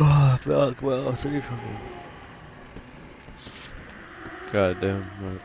Ah, fuck, well, three me. God damn. right.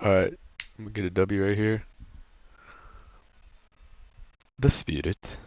Alright, I'm gonna get a W right here. Dispute it.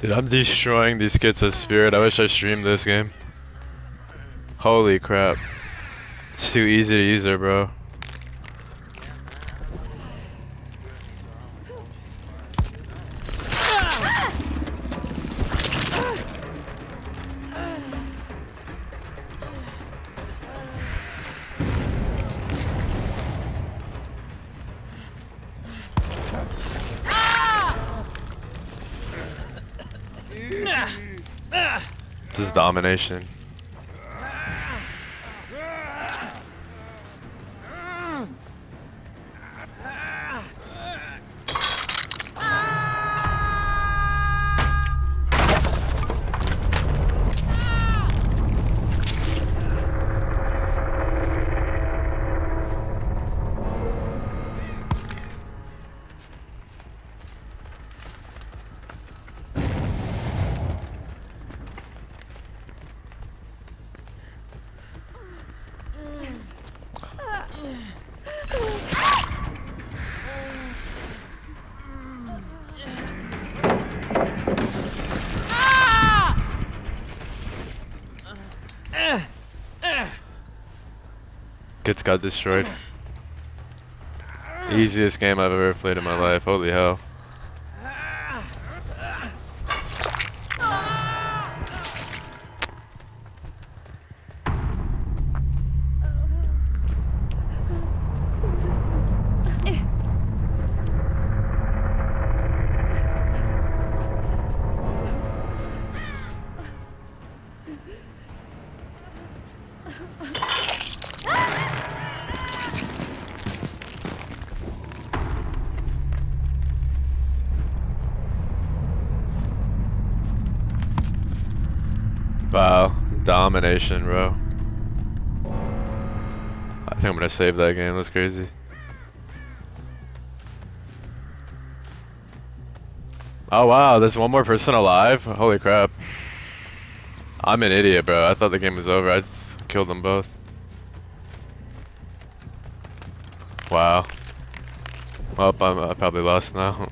Dude, I'm destroying these kids' spirit. I wish I streamed this game. Holy crap. It's too easy to use there, bro. This is domination. Got destroyed. Easiest game I've ever played in my life. Holy hell. Wow, domination, bro. I think I'm gonna save that game. That's crazy. Oh wow, there's one more person alive. Holy crap! I'm an idiot, bro. I thought the game was over. I just killed them both. Wow. Well, I'm, I probably lost now.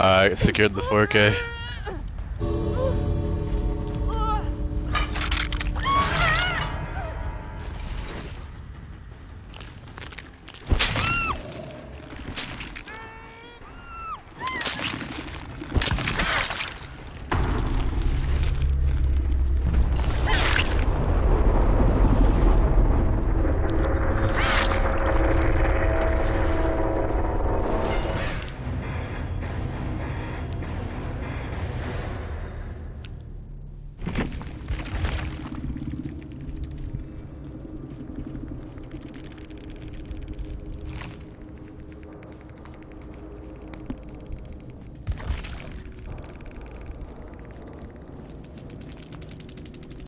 Alright, secured the 4K.